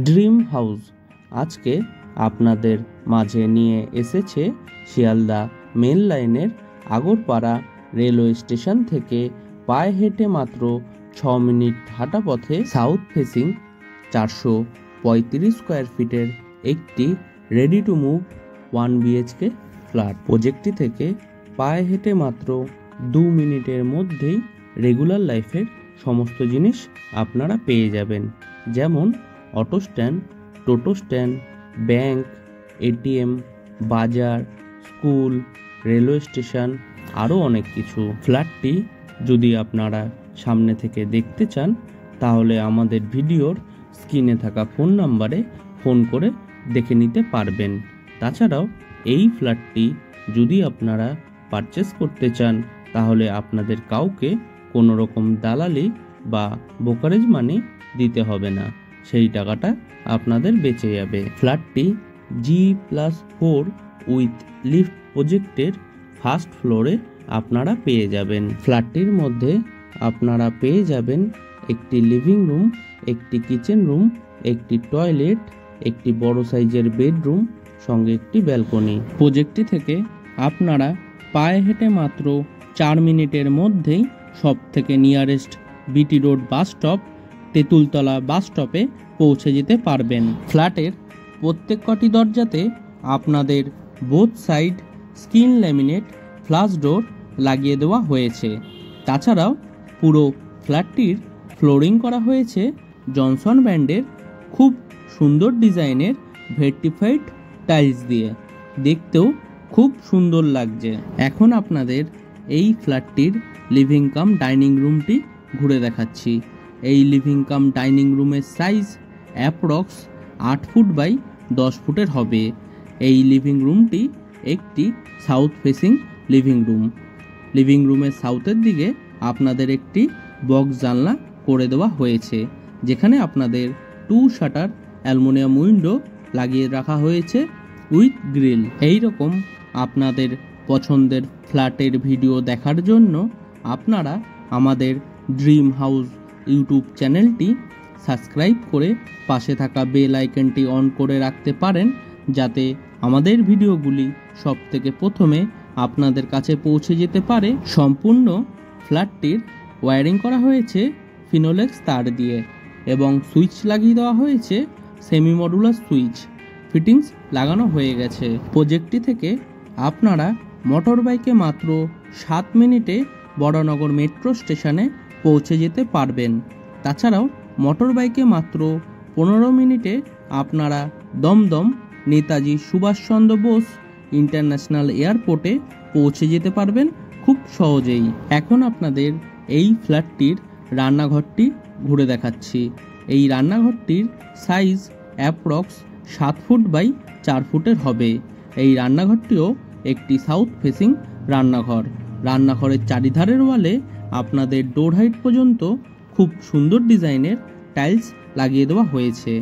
Dream house আজকে আপনাদের মাঝে নিয়ে এসেছে শিয়ালদা মেন লাইনের আগরপাড়া রেলওয়ে স্টেশন থেকে পায়ে হেঁটে মাত্র ছ মিনিট হাঁটা পথে সাউথ ফেসিং চারশো পঁয়ত্রিশ স্কোয়ার ফিটের একটি ready to move one BHK flat প্রজেক্টটি থেকে পায়ে হেঁটে মাত্র দু মিনিটের মধ্যেই রেগুলার লাইফের সমস্ত জিনিস আপনারা পেয়ে যাবেন। যেমন অটো স্ট্যান্ড, টোটো স্ট্যান্ড, ব্যাংক, এটিএম, বাজার, স্কুল, রেলওয়ে স্টেশন, আরও অনেক কিছু। ফ্ল্যাটটি যদি আপনারা সামনে থেকে দেখতে চান, তাহলে আমাদের ভিডিওর স্ক্রিনে থাকা ফোন নাম্বারে ফোন করে দেখে নিতে পারবেন। তাছাড়াও, এই ফ্ল্যাটটি যদি আপনারা পারচেস করতে চান, তাহলে আপনাদের কাউকে কোনো রকম দালালি বা ব্রোকারেজ মানি দিতে হবে না। সেই টাকাটা আপনাদের বেঁচে যাবে। ফ্ল্যাটটি G plus four with lift প্রজেক্টের ফার্স্ট ফ্লোরে আপনারা পেয়ে যাবেন। ফ্ল্যাটটির মধ্যে আপনারা পেয়ে যাবেন একটি লিভিং রুম একটি কিচেন রুম একটি টয়লেট একটি বড় সাইজের বেডরুম সঙ্গে একটি ব্যালকনি প্রজেক্টটি থেকে আপনারা পায়ে হেঁটে মাত্র চার মিনিটের মধ্যেই সব থেকে nearest BT road bus stop Tentultala বাস স্টপে পৌঁছে যেতে পারবেন। ফ্ল্যাটের প্রত্যেক কটি দরজাতে আপনাদের both side skin laminate flush door লাগিয়ে দেওয়া হয়েছে। তাছাড়াও পুরো ফ্ল্যাটটির ফ্লোরিং করা হয়েছে জনসন ব্র্যান্ডের খুব সুন্দর ডিজাইনের ভের্টিফাইড টাইলস দিয়ে। দেখতেও খুব সুন্দর লাগছে। এখন আপনাদের এই ফ্ল্যাটটির লিভিং কাম ডাইনিং রুমটি ঘুরে দেখাচ্ছি। এই লিভিং কাম ডাইনিং রুমের সাইজ অ্যাপ্রক্স আট ফুট বাই দশ ফুটের হবে। এই লিভিং রুমটি একটি south facing living room living রুমের সাউথের দিকে আপনাদের একটি বক্স জানলা করে দেওয়া হয়েছে, যেখানে আপনাদের টু শাটার অ্যালুমিনিয়াম উইন্ডো লাগিয়ে রাখা হয়েছে উইথ গ্রিল এই রকম আপনাদের পছন্দের ফ্ল্যাটের ভিডিও দেখার জন্য আপনারা আমাদের ড্রিম হাউস ইউটিউব চ্যানেলটি সাবস্ক্রাইব করে পাশে থাকা বেল আইকনটি অন করে রাখতে পারেন যাতে আমাদের ভিডিওগুলি সব থেকে প্রথমে আপনাদের কাছে পৌঁছে যেতে পারে। সম্পূর্ণ ফ্ল্যাটটির ওয়্যারিং করা হয়েছে ফিনোলেক্স তার দিয়ে এবং সুইচ লাগিয়ে দেওয়া হয়েছে সেমি মডুলার সুইচ। ফিটিংস লাগানো হয়ে গেছে। প্রজেক্টটি থেকে আপনারা মোটর বাইকে মাত্র সাত মিনিটে বড়নগর মেট্রো স্টেশনে পৌঁছে যেতে পারবেন। তাছাড়াও মোটর বাইকে মাত্র পনেরো মিনিটে আপনারা দমদম নেতাজি সুভাষচন্দ্র বোস ইন্টারন্যাশনাল এয়ারপোর্টে পৌঁছে যেতে পারবেন খুব সহজেই। এখন আপনাদের এই ফ্ল্যাটটির রান্নাঘরটি ঘুরে দেখাচ্ছি। এই রান্নাঘরটির সাইজ অ্যাপ্রক্স সাত ফুট বাই চার ফুটের হবে। এই রান্নাঘরটিও একটি সাউথ ফেসিং রান্নাঘর। রান্নাঘরের চারিধারের ওয়ালে আপনাদের ডোর হাইট পর্যন্ত খুব সুন্দর ডিজাইনের টাইলস লাগিয়ে দেওয়া হয়েছে।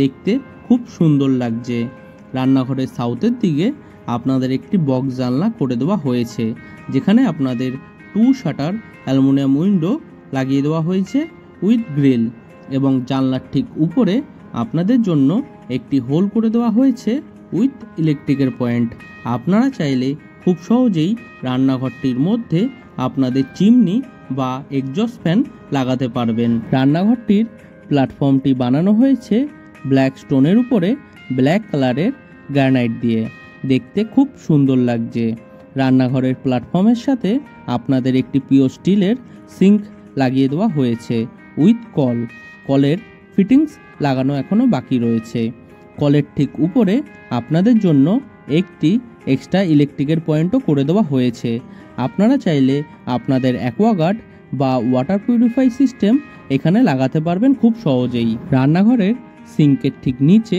দেখতে খুব সুন্দর লাগছে। রান্নাঘরের সাউথের দিকে আপনাদের একটি বক্স জানলা করে দেওয়া হয়েছে, যেখানে আপনাদের টু শাটার অ্যালুমিনিয়াম উইন্ডো লাগিয়ে দেওয়া হয়েছে উইথ গ্রিল এবং জানলার ঠিক উপরে আপনাদের জন্য একটি হোল করে দেওয়া হয়েছে উইথ ইলেকট্রিকের পয়েন্ট। আপনারা চাইলে খুব সহজেই রান্নাঘরটির মধ্যে আপনাদের চিমনি বা এক্সজস্ট ফ্যান লাগাতে পারবেন। রান্নাঘরটির প্ল্যাটফর্মটি বানানো হয়েছে ব্ল্যাক স্টোনের উপরে ব্ল্যাক কালারের গ্রানাইট দিয়ে। দেখতে খুব সুন্দর লাগছে। রান্নাঘরের প্ল্যাটফর্মের সাথে আপনাদের একটি পিওর স্টিলের সিঙ্ক লাগিয়ে দেওয়া হয়েছে উইথ কল কলের ফিটিংস লাগানো এখনও বাকি রয়েছে। কলের ঠিক উপরে আপনাদের জন্য একটি এক্সট্রা ইলেকট্রিকের পয়েন্টও করে দেওয়া হয়েছে। আপনারা চাইলে আপনাদের অ্যাকোয়াগার্ড বা ওয়াটার পিউরিফাই সিস্টেম এখানে লাগাতে পারবেন খুব সহজেই। রান্নাঘরের সিঙ্কের ঠিক নিচে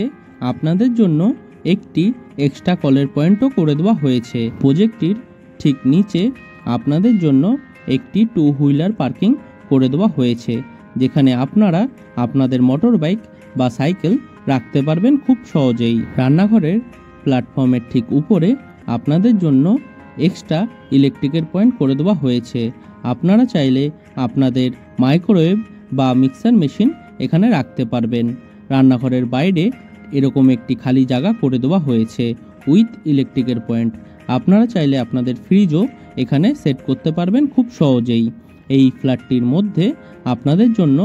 আপনাদের জন্য একটি এক্সট্রা কলের পয়েন্টও করে দেওয়া হয়েছে। প্রজেক্টটির ঠিক নিচে আপনাদের জন্য একটি টু হুইলার পার্কিং করে দেওয়া হয়েছে, যেখানে আপনারা আপনাদের মোটর বাইক বা সাইকেল রাখতে পারবেন খুব সহজেই। রান্নাঘরের প্ল্যাটফর্মের ঠিক উপরে আপনাদের জন্য এক্সট্রা ইলেকট্রিকের পয়েন্ট করে দেওয়া হয়েছে। আপনারা চাইলে আপনাদের মাইক্রোওয়েভ বা মিক্সার মেশিন এখানে রাখতে পারবেন। রান্নাঘরের বাইরে এরকম একটি খালি জায়গা করে দেওয়া হয়েছে উইথ ইলেকট্রিকের পয়েন্ট আপনারা চাইলে আপনাদের ফ্রিজও এখানে সেট করতে পারবেন খুব সহজেই। এই ফ্ল্যাটটির মধ্যে আপনাদের জন্য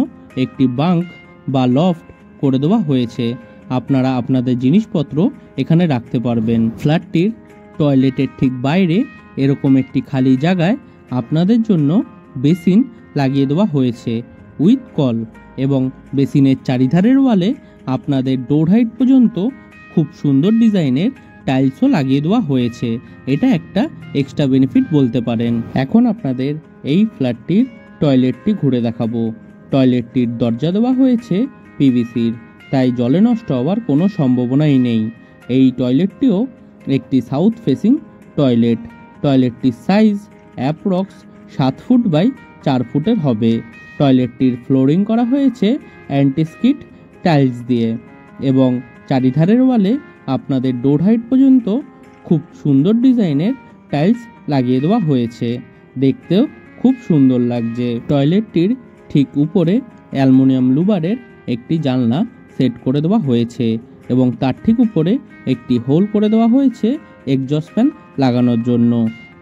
একটি বাঙ্ক বা লফট করে দেওয়া হয়েছে। আপনারা আপনাদের জিনিসপত্র এখানে রাখতে পারবেন। ফ্ল্যাটটির টয়লেটের ঠিক বাইরে এরকম একটি খালি জায়গায় আপনাদের জন্য বেসিন লাগিয়ে দেওয়া হয়েছে, উইথ কল। এবং বেসিনের চারিধারের ওয়ালে আপনাদের ডোর হাইট পর্যন্ত খুব সুন্দর ডিজাইনের টাইলসও লাগিয়ে দেওয়া হয়েছে। এটা একটা এক্সট্রা বেনিফিট বলতে পারেন। এখন আপনাদের এই ফ্ল্যাটটির টয়লেটটি ঘুরে দেখাবো। টয়লেটটির দরজা দেওয়া হয়েছে পিভিসির, তাই জলে নষ্ট হওয়ার কোনো সম্ভাবনাই নেই। এই টয়লেটটিও একটি সাউথ ফেসিং টয়লেট টয়লেটটির সাইজ অ্যাপ্রক্স সাত ফুট বাই চার ফুটের হবে। টয়লেটটির ফ্লোরিং করা হয়েছে অ্যান্টিস্কিট টাইলস দিয়ে এবং চারিধারের ওয়ালে আপনাদের ডোর হাইট পর্যন্ত খুব সুন্দর ডিজাইনের টাইলস লাগিয়ে দেওয়া হয়েছে। দেখতেও খুব সুন্দর লাগছে। টয়লেটটির ঠিক উপরে অ্যালুমিনিয়াম লুবারের একটি জানলা সেট করে দেওয়া হয়েছে। এবং তার ঠিক উপরে একটি হোল করে দেওয়া হয়েছে এক্সজস্ট ফ্যান লাগানোর জন্য।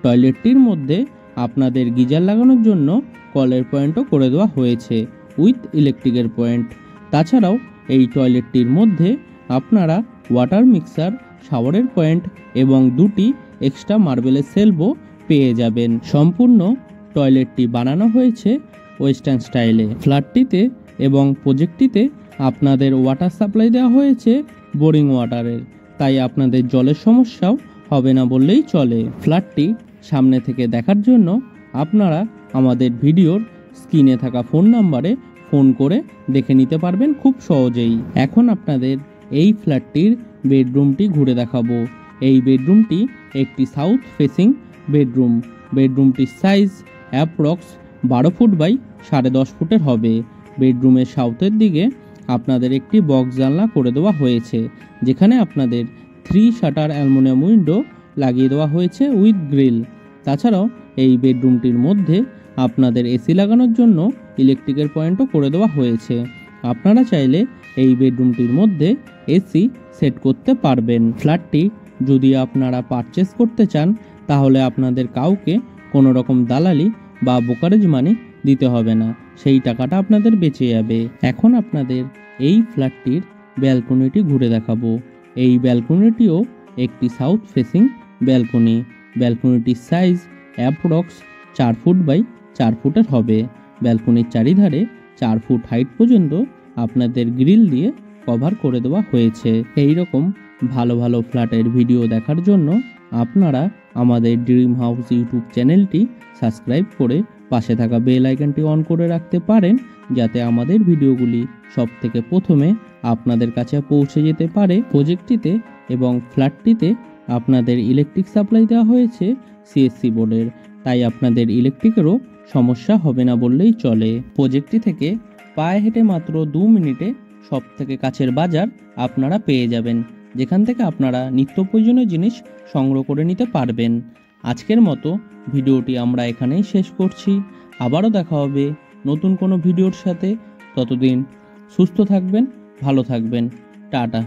টয়লেটটির মধ্যে আপনাদের গিজার লাগানোর জন্য কলের পয়েন্টও করে দেওয়া হয়েছে উইথ ইলেকট্রিকের পয়েন্ট। তাছাড়াও এই টয়লেটটির মধ্যে আপনারা ওয়াটার মিক্সার, শাওয়ারের পয়েন্ট এবং দুটি এক্সট্রা মার্বেলের সেলভও পেয়ে যাবেন। সম্পূর্ণ টয়লেটটি বানানো হয়েছে ওয়েস্টার্ন স্টাইলে। ফ্ল্যাটটিতে এবং প্রজেক্টটিতে আপনাদের ওয়াটার সাপ্লাই দেওয়া হয়েছে বোরিং ওয়াটারের তাই আপনাদের জলের সমস্যাও হবে না বললেই চলে। ফ্ল্যাটটি সামনে থেকে দেখার জন্য আপনারা আমাদের ভিডিওর স্ক্রিনে থাকা ফোন নাম্বারে ফোন করে দেখে নিতে পারবেন খুব সহজেই। এখন আপনাদের এই ফ্ল্যাটটির বেডরুমটি ঘুরে দেখাবো। এই বেডরুমটি একটি সাউথ ফেসিং বেডরুম। বেডরুমটির সাইজ অ্যাপ্রক্স বারো ফুট বাই সাড়ে দশ ফুটের হবে। বেডরুমের সাউথের দিকে আপনাদের একটি বক্স জানলা করে দেওয়া হয়েছে, যেখানে আপনাদের থ্রি শাটার অ্যালমোনিয়াম উইন্ডো লাগিয়ে দেওয়া হয়েছে উইথ গ্রিল তাছাড়াও এই বেডরুমটির মধ্যে আপনাদের এসি লাগানোর জন্য ইলেকট্রিকের পয়েন্টও করে দেওয়া হয়েছে। আপনারা চাইলে এই বেডরুমটির মধ্যে এসি সেট করতে পারবেন। ফ্ল্যাটটি যদি আপনারা পারচেস করতে চান, তাহলে আপনাদের কাউকে কোনো রকম দালালি বা ব্রোকারেজ মানি দিতে হবে না। সেই টাকাটা আপনাদের বেঁচে যাবে। এখন আপনাদের এই ফ্ল্যাটটির ব্যালকনিটি ঘুরে দেখাবো। এই ব্যালকনিটিও একটি সাউথ ফেসিং ব্যালকনি। ব্যালকনিটির সাইজ অ্যাপ্রক্স চার ফুট বাই চার ফুটের হবে। ব্যালকনির চারিধারে চার ফুট হাইট পর্যন্ত আপনাদের গ্রিল দিয়ে কভার করে দেওয়া হয়েছে। এই রকম ভালো ভালো ফ্ল্যাটের ভিডিও দেখার জন্য আপনারা আমাদের ড্রিম হাউস ইউটিউব চ্যানেলটি সাবস্ক্রাইব করে পাশে থাকা বেল আইকনটি অন করে রাখতে পারেন যাতে আমাদের ভিডিওগুলি সব থেকে প্রথমে আপনাদের কাছে পৌঁছে যেতে পারে প্রজেক্টটিতে এবং ফ্ল্যাটটিতে আপনাদের ইলেকট্রিক সাপ্লাই দেওয়া হয়েছে সিএসসি বোর্ডের। তাই আপনাদের ইলেকট্রিকেরও সমস্যা হবে না বললেই চলে। প্রজেক্টটি থেকে পায়ে হেঁটে মাত্র দু মিনিটে সব থেকে কাছের বাজার আপনারা পেয়ে যাবেন, যেখান থেকে আপনারা নিত্য প্রয়োজনীয় জিনিস সংগ্রহ করে নিতে পারবেন। আজকের মতো ভিডিওটি আমরা এখানেই শেষ করছি। আবারও দেখা হবে নতুন কোনো ভিডিওর সাথে। ততদিন সুস্থ থাকবেন, ভালো থাকবেন। টাটা।